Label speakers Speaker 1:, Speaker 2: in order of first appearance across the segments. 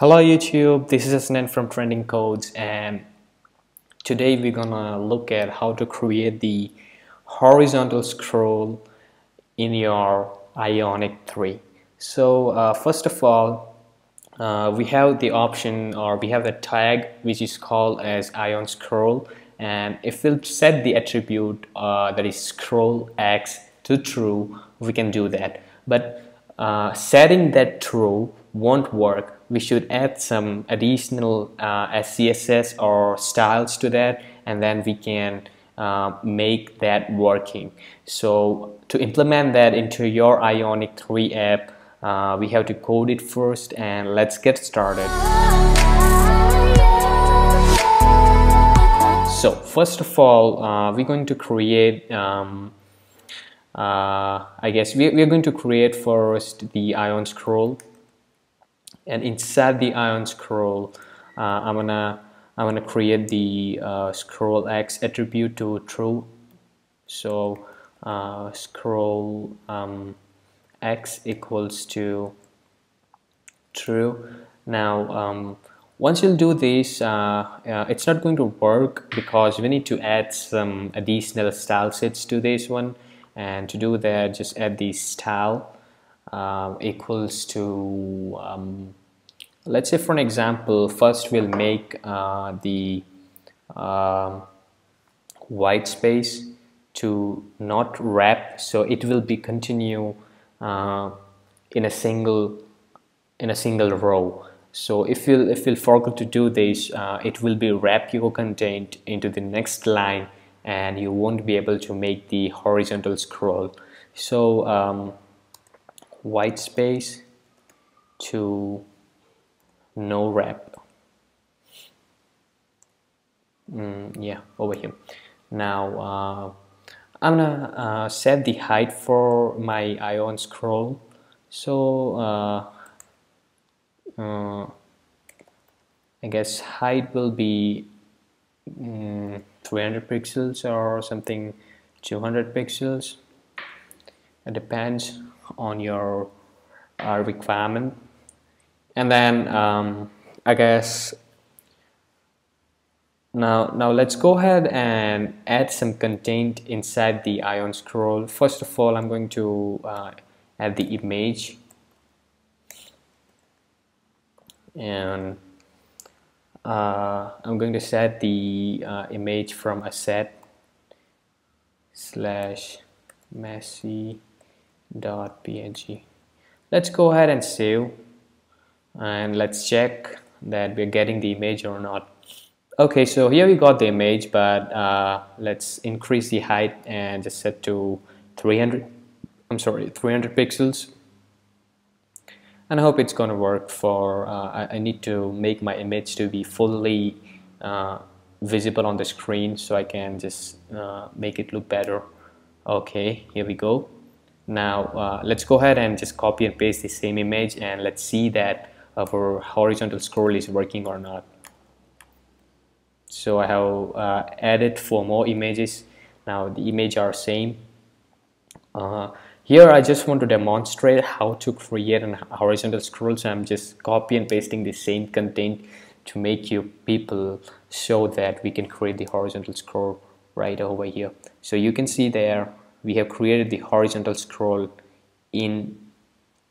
Speaker 1: Hello YouTube, this is Hasnen from Trending Codes and today we're gonna look at how to create the horizontal scroll in your Ionic 3. So uh, first of all, uh, we have the option or we have the tag which is called as ion scroll and if we'll set the attribute uh, that is scroll x to true we can do that but uh, setting that true won't work. We should add some additional uh, CSS or styles to that and then we can uh, make that working. So to implement that into your Ionic 3 app uh, we have to code it first and let's get started. So first of all uh, we're going to create um, I guess we, we're going to create first the ion scroll. And inside the ion scroll uh, I'm gonna I'm gonna create the uh, scroll X attribute to true. So uh, scroll um, X equals to true. Now um, once you'll do this uh, uh, it's not going to work because we need to add some additional style sets to this one and to do that just add the style uh, equals to um, let's say for an example first we'll make uh, the uh, white space to not wrap. So it will be continue uh, in a single in a single row. So if you if you forget to do this uh, it will be wrap your content into the next line and you won't be able to make the horizontal scroll. So um, white space to no wrap. Mm, yeah over here. Now uh, I'm gonna uh, set the height for my ion scroll. So uh, uh I guess height will be mm, 300 pixels or something 200 pixels. It depends on your uh, requirement. And then um, I guess now now let's go ahead and add some content inside the ion scroll. First of all I'm going to uh, add the image. And uh, I'm going to set the uh, image from asset slash messi dot png. Let's go ahead and save and let's check that we're getting the image or not. Okay so here we got the image but uh, let's increase the height and just set to 300 I'm sorry 300 pixels and I hope it's gonna work for uh, I, I, need to make my image to be fully uh, visible on the screen so I can just uh, make it look better. Okay here we go. Now let's go ahead and just copy and paste the same image and let's see that our horizontal scroll is working or not. So I have uh, added four more images. Now the image are same. Uh, here I just want to demonstrate how to create a horizontal scroll. So I'm just copy and pasting the same content to make you people so that we can create the horizontal scroll right over here. So you can see there we have created the horizontal scroll in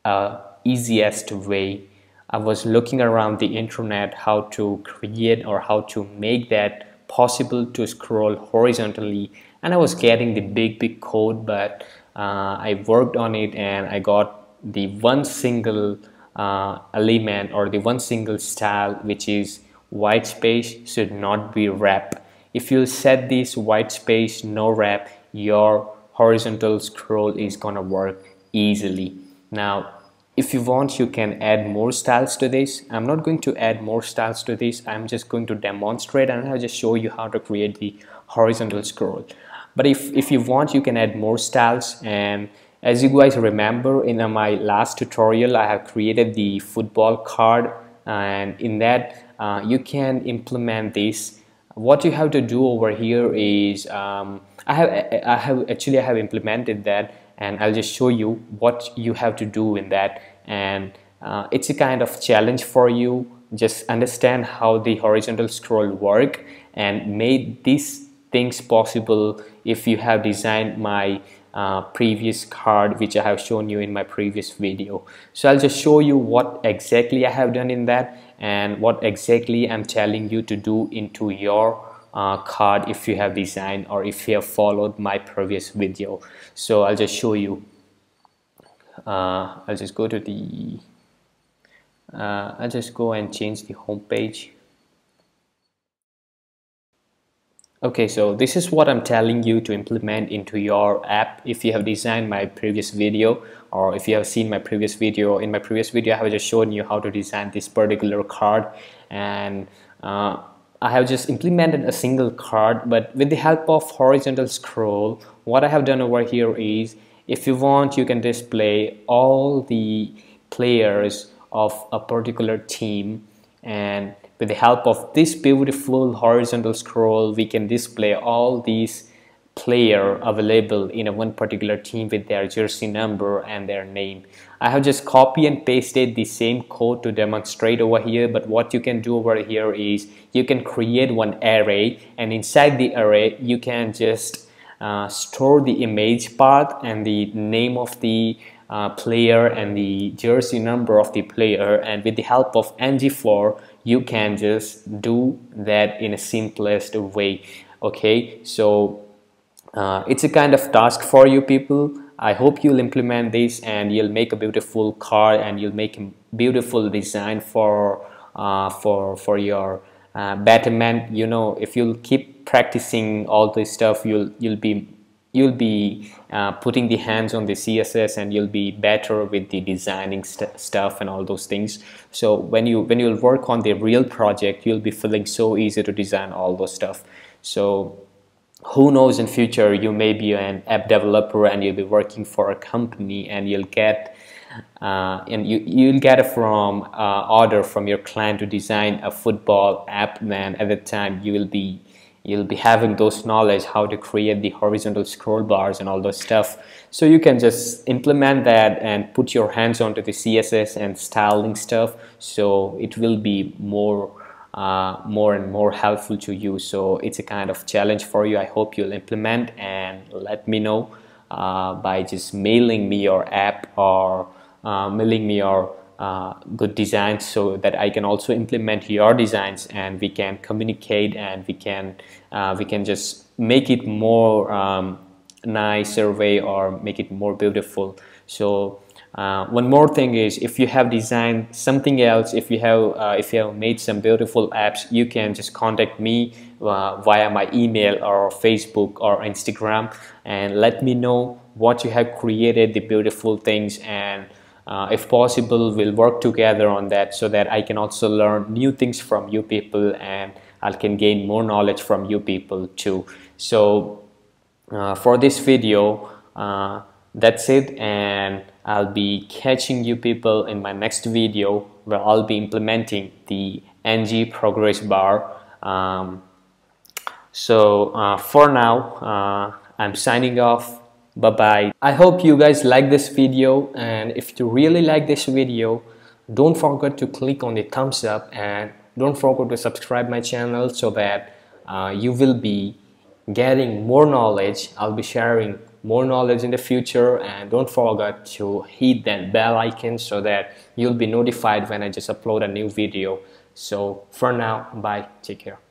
Speaker 1: a easiest way. I was looking around the internet how to create or how to make that possible to scroll horizontally and I was getting the big big code but I worked on it and I got the one single uh, element or the one single style which is white space should not be wrap if you set this white space no wrap your horizontal scroll is gonna work easily. Now if you want you can add more styles to this. I'm not going to add more styles to this. I'm just going to demonstrate and I'll just show you how to create the horizontal scroll but if, if you want you can add more styles. And as you guys remember in my last tutorial I have created the football card. And in that uh, you can implement this. What you have to do over here is um, I have I have actually I have implemented that. And I'll just show you what you have to do in that. And uh, it's a kind of challenge for you. Just understand how the horizontal scroll work and made these things possible if you have designed my uh, previous card which I have shown you in my previous video. So I'll just show you what exactly I have done in that and what exactly I'm telling you to do into your uh, card if you have designed or if you have followed my previous video. So I'll just show you. Uh, I'll just go to the uh, I'll just go and change the home page okay so this is what I'm telling you to implement into your app. If you have designed my previous video or if you have seen my previous video in my previous video I have just shown you how to design this particular card. And uh, I have just implemented a single card but with the help of horizontal scroll what I have done over here is if you want you can display all the players of a particular team and with the help of this beautiful horizontal scroll we can display all these player available in a one particular team with their jersey number and their name. I have just copy and pasted the same code to demonstrate over here but what you can do over here is you can create one array and inside the array you can just uh, store the image part and the name of the uh, player and the jersey number of the player. And with the help of ngFor you can just do that in a simplest way okay? So uh, it's a kind of task for you people. I hope you'll implement this and you'll make a beautiful card and you'll make a beautiful design for uh, for for your uh, betterment you know if you'll keep practicing all this stuff you'll you'll be you'll be uh, putting the hands on the css and you'll be better with the designing st stuff and all those things. So when you when you'll work on the real project you'll be feeling so easy to design all those stuff. So who knows in future you may be an app developer and you'll be working for a company and you'll get uh, and you, you'll get it from uh, order from your client to design a football app then at the time you will be you'll be having those knowledge how to create the horizontal scroll bars and all those stuff. So you can just implement that and put your hands onto the css and styling stuff. So it will be more uh, more and more helpful to you. So it's a kind of challenge for you. I hope you'll implement and let me know uh, by just mailing me your app or uh, mailing me your uh, good designs so that I can also implement your designs and we can communicate and we can uh, we can just make it more um, nicer way or make it more beautiful. So uh, one more thing is if you have designed something else if you have uh, if you have made some beautiful apps you can just contact me uh, via my email or Facebook or Instagram and let me know what you have created the beautiful things and uh, if possible we'll work together on that so that I can also learn new things from you people and I can gain more knowledge from you people too. So uh, for this video uh, that's it and I'll be catching you people in my next video where I'll be implementing the ng progress bar. Um, so uh, for now uh, I'm signing off bye bye i hope you guys like this video and if you really like this video don't forget to click on the thumbs up and don't forget to subscribe my channel so that uh, you will be getting more knowledge. I'll be sharing more knowledge in the future and don't forget to hit that bell icon so that you'll be notified when i just upload a new video. So for now bye. Take care